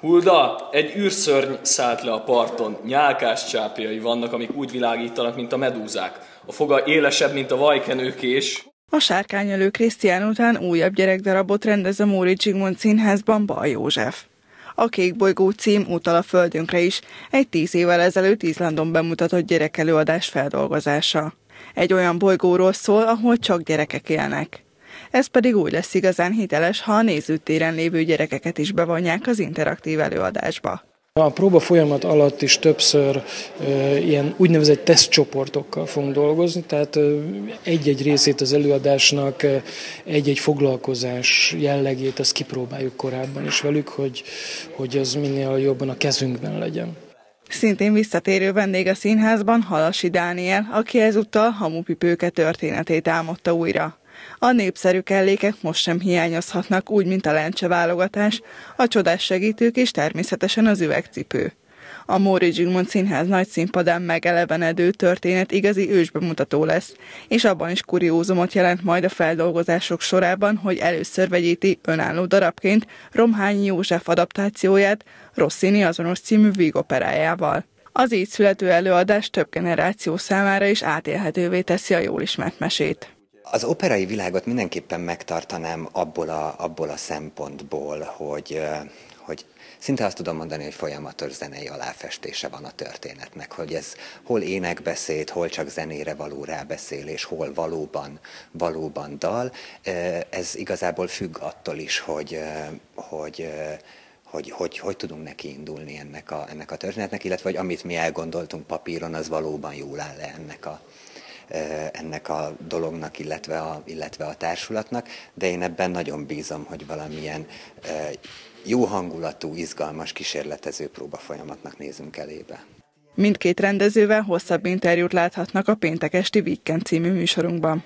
Hulda, egy űrszörny szállt le a parton. Nyálkás csápjai vannak, amik úgy világítanak, mint a medúzák. A foga élesebb, mint a vajkenőkés. A sárkányelő Krisztián után újabb gyerekdarabot rendez a Móri Zsigmond Színházban Bal József. A Kék bolygó cím utal a Földünkre is, egy tíz évvel ezelőtt Izlandon bemutatott gyerekelőadás feldolgozása. Egy olyan bolygóról szól, ahol csak gyerekek élnek. Ez pedig úgy lesz igazán hiteles, ha a nézőtéren lévő gyerekeket is bevonják az interaktív előadásba. A próba folyamat alatt is többször e, ilyen úgynevezett tesztcsoportokkal fogunk dolgozni, tehát egy-egy részét az előadásnak, egy-egy foglalkozás jellegét, azt kipróbáljuk korábban is velük, hogy, hogy az minél jobban a kezünkben legyen. Szintén visszatérő vendég a színházban Halasi Dániel, aki ezúttal hamupipőke történetét álmodta újra. A népszerű kellékek most sem hiányozhatnak, úgy, mint a lencse válogatás, a csodás segítők és természetesen az üvegcipő. A Móri Zsigmond Színház nagy színpadán megelevenedő történet igazi ősbemutató lesz, és abban is kuriózumot jelent majd a feldolgozások sorában, hogy először vegyíti önálló darabként Romhányi József adaptációját Rossini azonos című vígoperájával. Az így születő előadás több generáció számára is átélhetővé teszi a jól ismert mesét. Az operai világot mindenképpen megtartanám abból a, abból a szempontból, hogy, hogy szinte azt tudom mondani, hogy folyamatos zenei aláfestése van a történetnek, hogy ez hol énekbeszéd, hol csak zenére való rábeszélés, hol valóban, valóban dal. Ez igazából függ attól is, hogy, hogy hogy, hogy hogy tudunk neki indulni ennek a, ennek a történetnek, illetve hogy amit mi elgondoltunk papíron, az valóban jól áll-e ennek a, ennek a dolognak, illetve a, illetve a társulatnak, de én ebben nagyon bízom, hogy valamilyen jó hangulatú, izgalmas kísérletező próba folyamatnak nézünk elébe. Mindkét rendezővel hosszabb interjút láthatnak a péntek esti Weekend című műsorunkban.